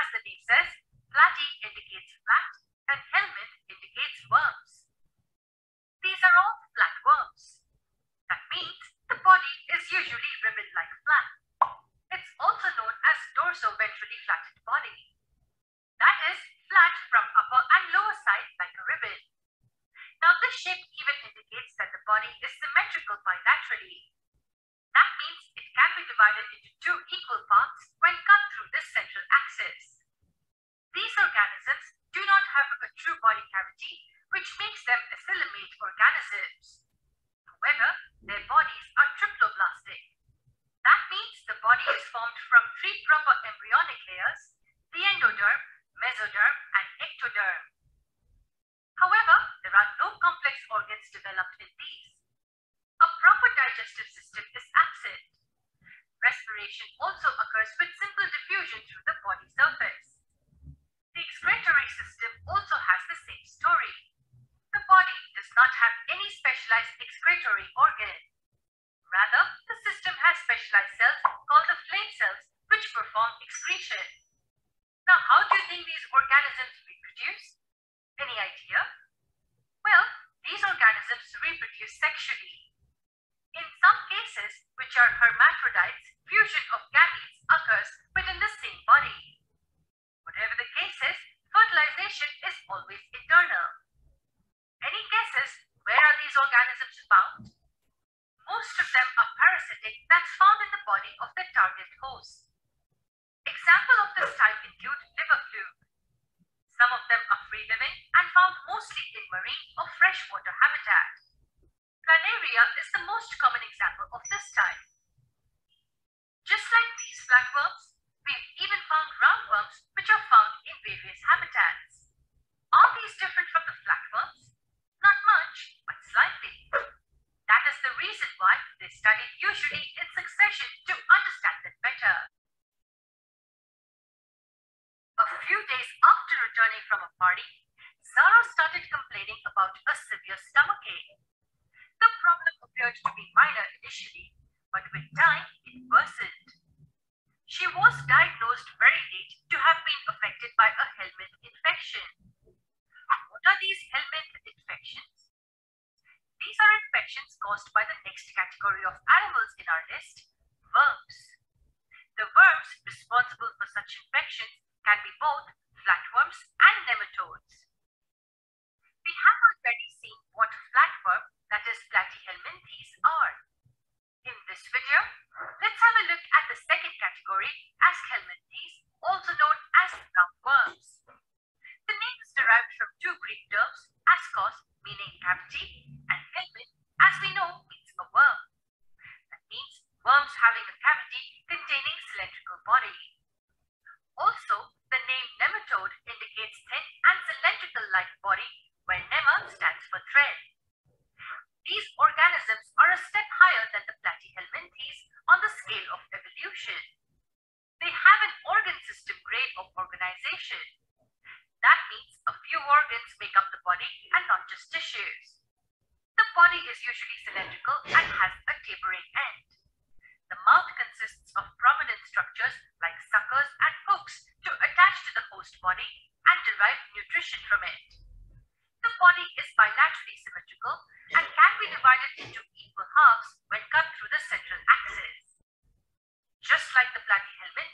as the name says, platy indicates flat and helminth indicates worms. These are all flatworms. That means the body is usually ribbon-like flat. It's also known as dorso-ventrally flattened body. That is, flat from upper and lower side like a ribbon. Now this shape even indicates that the body is symmetrical bilaterally. That means it can be divided into two equal parts when cut through this central axis. These organisms do not have a true body cavity, which makes them acoelomate organisms. However, their bodies are triploblastic. That means the body is formed from three proper embryonic layers, the endoderm, mesoderm, and ectoderm. However, there are no complex organs developed in these. A proper digestive system is absent. Respiration also occurs with simple diffusion through the body surface. Not have any specialized excretory organ. Rather, the system has specialized cells called the flame cells which perform excretion. Now, how do you think these organisms reproduce? Any idea? Well, these organisms reproduce sexually. In some cases, which are hermaphrodites, fusion of gametes occurs within the same body. Whatever the case is, fertilization is always internal. Any guesses where are these organisms found? Most of them are parasitic that's found in the body of the target host. Of this type include liver fluke. Some of them are free-living and found mostly in marine or freshwater habitat. Planaria is the most common example of this type. Just like these flatworms, we've even found roundworms which are found in various habitats. Are these different from the flatworms? Not much, but slightly. That is the reason why they studied usually in succession to understand them better. A few days after returning party, Zara started complaining about a severe stomachache. The problem appeared to be minor initially, but with time it worsened. She was diagnosed very late to have been affected by a helminth infection. What are these helminth infections? These are infections caused by the next category of animals in our list, worms. The worms responsible for such infections can be both flatworms and nematodes. We have already seen what flatworm, that is Platyhelminthes, are. In this video, let's have a look at the second category, Aschelminthes, also known as roundworms. The name is derived from two Greek terms, askos, meaning cavity, and helminth, as we know, means a worm. That means worms having a cavity containing cylindrical body. Also, the name nematode indicates thin and cylindrical-like body, where nema stands for thread. These organisms are a step higher than the platyhelminthes on the scale of evolution. They have an organ system grade of That means a few organs make up the body and not just tissues. The body is usually cylindrical and has a tapering end. The mouth consists of prominent structures like suckers and hooks to attach to the host body and derive nutrition from it. The body is bilaterally symmetrical and can be divided into equal halves when cut through the central axis. Just like the platyhelminthes,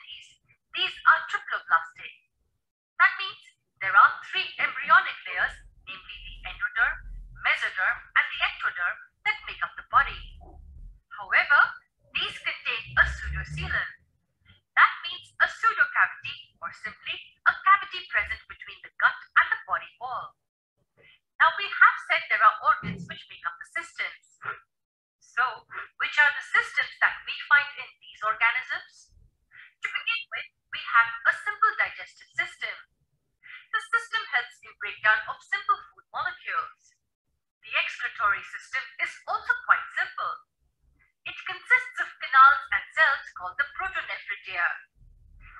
called the protonephridia.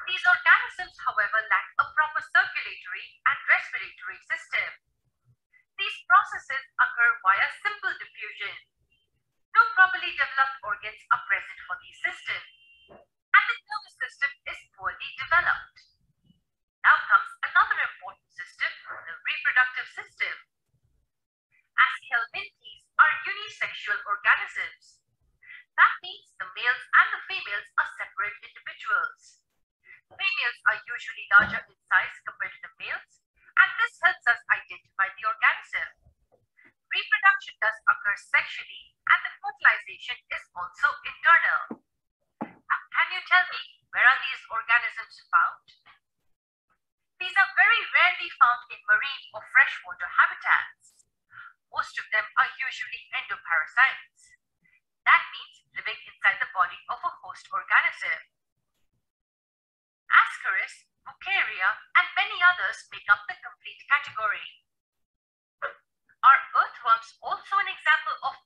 These organisms, however, lack a proper circulatory and respiratory system. These processes occur via simple diffusion. No properly developed organs are present for these systems, and the nervous system is poorly developed. Now comes another important system, the reproductive system. As helminthes are unisexual organisms, that means the males and the females are separate individuals. Females are usually larger in size compared to the males, and this helps us identify the organism. Reproduction does occur sexually, and the fertilization is also internal. Can you tell me where are these organisms found? These are very rarely found in marine or freshwater habitats. Most of them are usually endoparasites. That means host organism. Ascaris, Wuchereria, and many others make up the complete category. Are earthworms also an example of